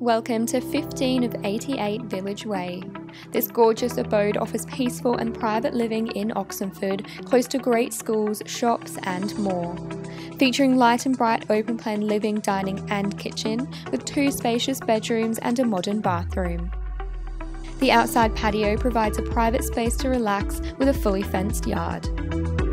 Welcome to 15 of 88 Village Way. This gorgeous abode offers peaceful and private living in Oxenford, close to great schools, shops, and more. Featuring light and bright open plan living, dining, and kitchen, with two spacious bedrooms and a modern bathroom. The outside patio provides a private space to relax with a fully fenced yard.